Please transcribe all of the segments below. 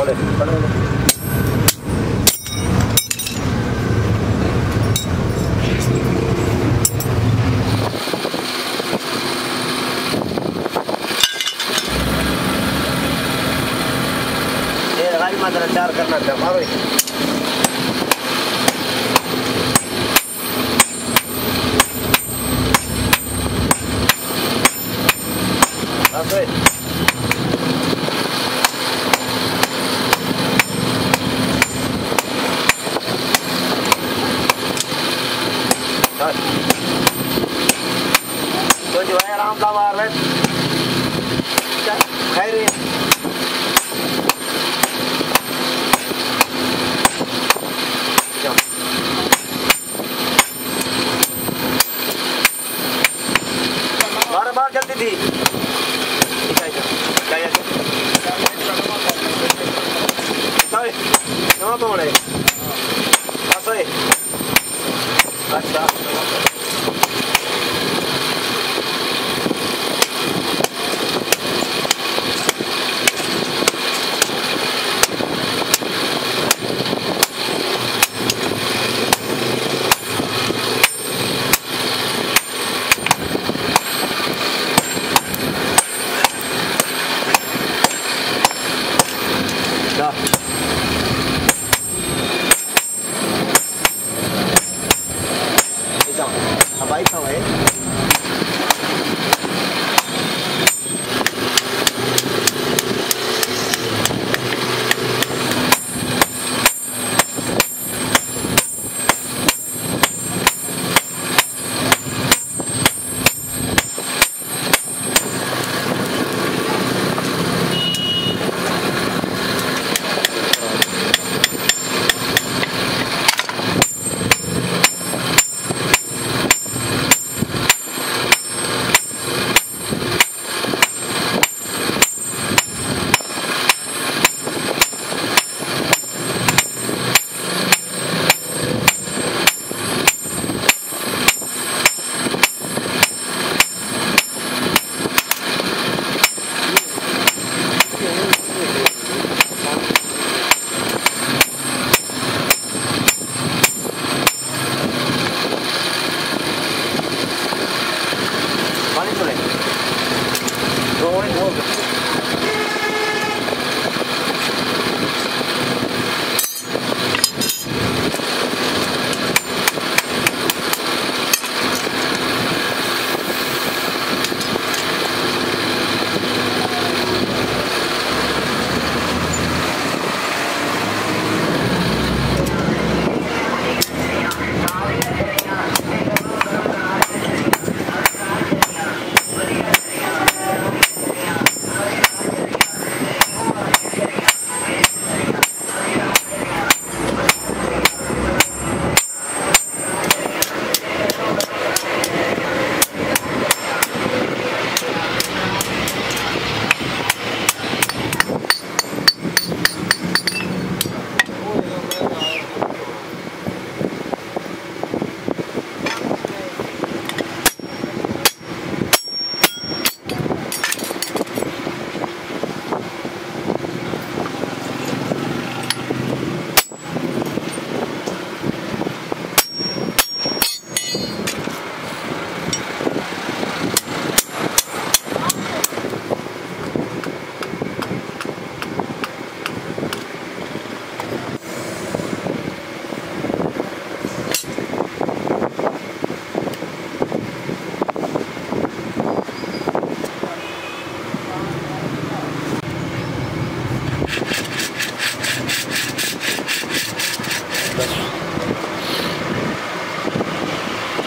حواليك غالي ما ترى الدار كرنا الدم 生もね。浅い。あった。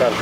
かる。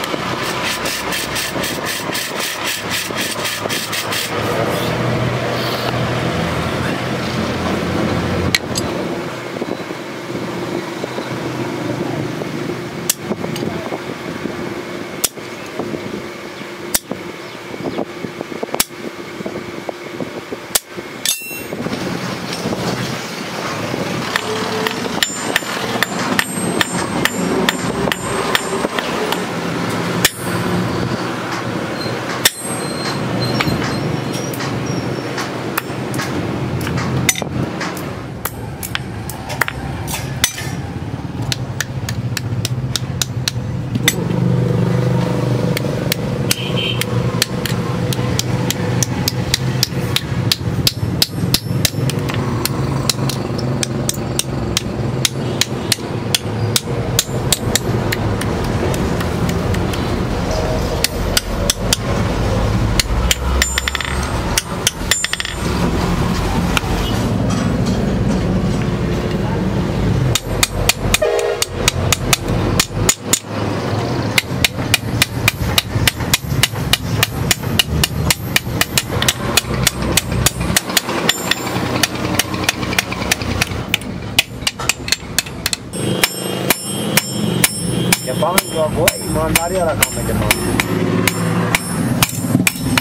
बावन जो ईमानदारी वाला काम है जनाब।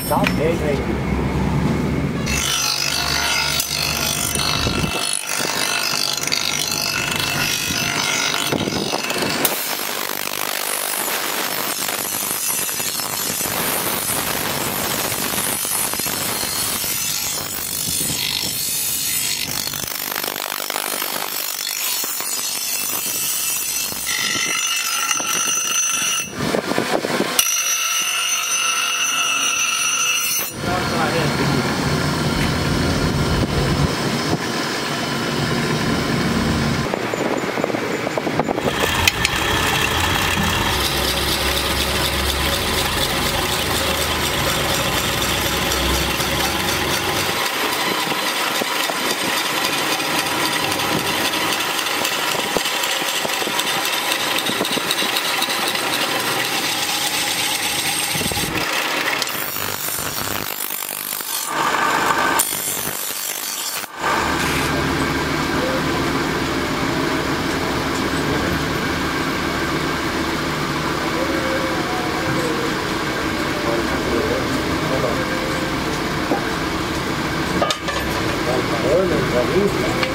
साहब भेज रही Valeu.